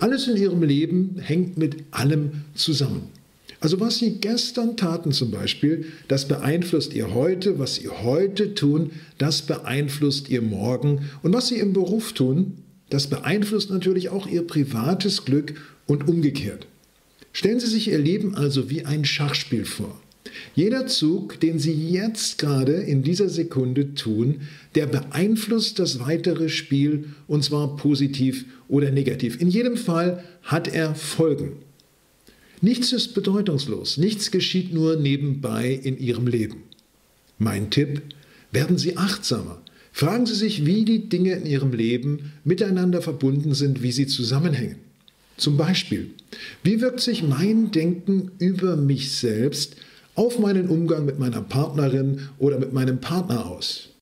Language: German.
Alles in Ihrem Leben hängt mit allem zusammen. Also was Sie gestern taten zum Beispiel, das beeinflusst Ihr heute, was Sie heute tun, das beeinflusst Ihr Morgen und was Sie im Beruf tun, das beeinflusst natürlich auch Ihr privates Glück und umgekehrt. Stellen Sie sich Ihr Leben also wie ein Schachspiel vor. Jeder Zug, den Sie jetzt gerade in dieser Sekunde tun, der beeinflusst das weitere Spiel und zwar positiv oder negativ. In jedem Fall hat er Folgen. Nichts ist bedeutungslos, nichts geschieht nur nebenbei in Ihrem Leben. Mein Tipp, werden Sie achtsamer. Fragen Sie sich, wie die Dinge in Ihrem Leben miteinander verbunden sind, wie sie zusammenhängen. Zum Beispiel, wie wirkt sich mein Denken über mich selbst auf meinen Umgang mit meiner Partnerin oder mit meinem Partner aus?